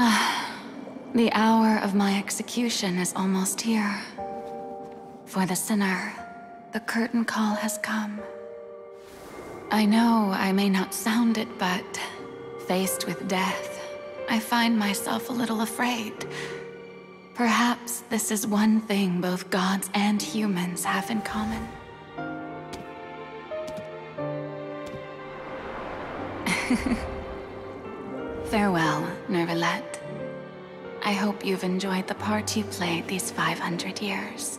The hour of my execution is almost here. For the sinner, the curtain call has come. I know I may not sound it, but faced with death, I find myself a little afraid. Perhaps this is one thing both gods and humans have in common. Farewell, Neuvillette. I hope you've enjoyed the part you played these 500 years.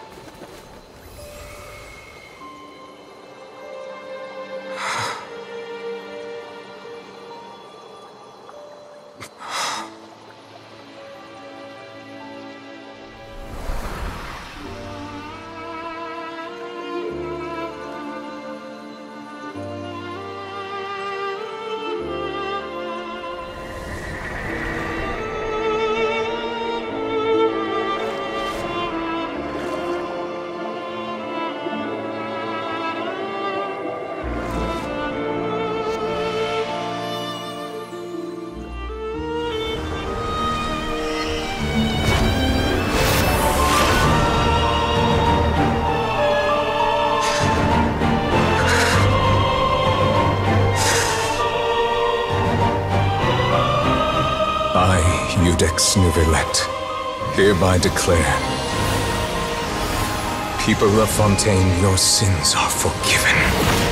I, Iudex Neuvillette, hereby declare People of Fontaine, your sins are forgiven.